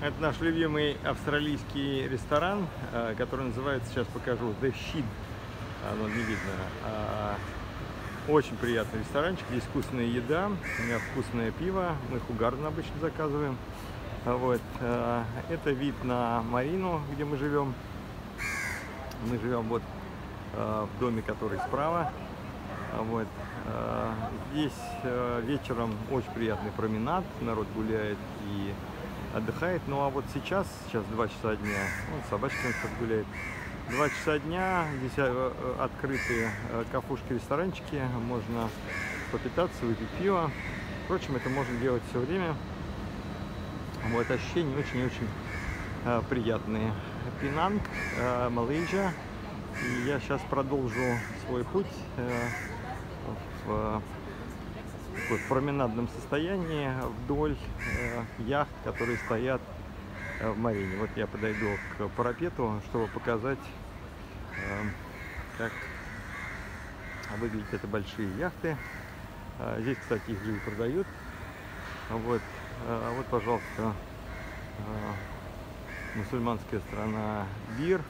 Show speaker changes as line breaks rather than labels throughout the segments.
Это наш любимый австралийский ресторан, э, который называется, сейчас покажу, The Shed. Оно не видно. А, Очень приятный ресторанчик, здесь вкусная еда, у меня вкусное пиво, мы Хугарден обычно заказываем. А Вот. э, Это вид на Марину, где мы живем. Мы живем вот э, в доме, который справа. А Вот. Здесь вечером очень приятный променад, народ гуляет и отдыхает. Ну а вот сейчас, сейчас 2 часа дня, вот собачка как гуляет. 2 часа дня, здесь э, э, открыты э, кафушки, ресторанчики, можно попитаться, выпить пиво. Впрочем, это можно делать все время. Вот ощущения очень-очень приятные. Пинанг, Малайзия. Я сейчас продолжу свой путь в, такой променадном состоянии вдоль э, яхт, которые стоят э, в Марине. Вот я подойду к парапету, чтобы показать, э, как выглядят это большие яхты. Здесь, кстати, их же и продают. Вот, э, вот, пожалуйста, мусульманская страна бир.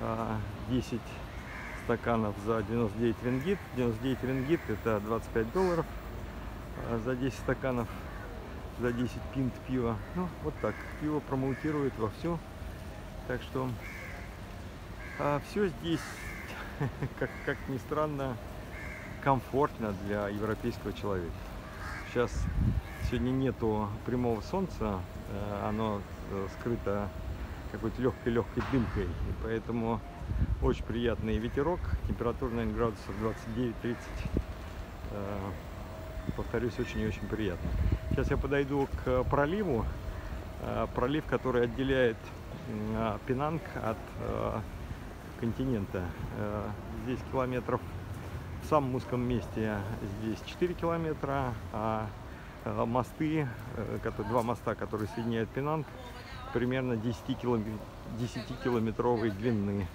Э, 10 стаканов за 99 рингит. 99 рингит это 25 долларов за 10 стаканов, за 10 пинт пива. Ну, вот так. Пиво промоутирует вовсю. Так что все здесь, как, как ни странно, комфортно для европейского человека. Сейчас сегодня нету прямого солнца, э, оно э, скрыто какой-то легкой-легкой дымкой. И поэтому очень приятный ветерок, температура, наверное, градусов 29-30. Э, Повторюсь, очень и очень приятно. Сейчас я подойду к проливу, э, пролив, который отделяет м, Пенанг от э, континента. Э, Здесь километров в самом узком месте здесь 4 километра, а э, мосты, э, два моста, которые соединяют Пенанг, примерно 10, километр, 10-километровой длины.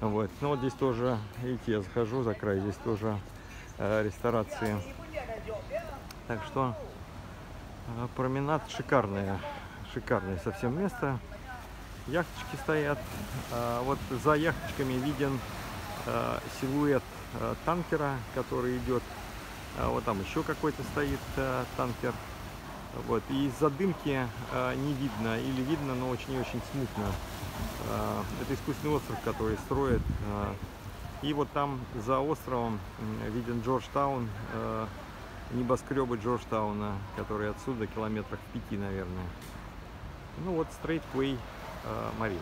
Вот. Ну вот здесь тоже, видите, я захожу за край, здесь тоже э, ресторации. Так что э, променад шикарное, шикарное совсем место. Яхточки стоят. А вот за яхточками виден э, силуэт э, танкера, который идет. Вот там еще какой-то стоит э, танкер. Вот. И из-за дымки э, не видно, или видно, но очень и очень смутно. Э, это искусственный остров, который строят. Э, и вот там за островом виден Джорджтаун, э, небоскребы Джорджтауна, которые отсюда километрах в пяти, наверное. Ну вот Стрейтвей э, Марина.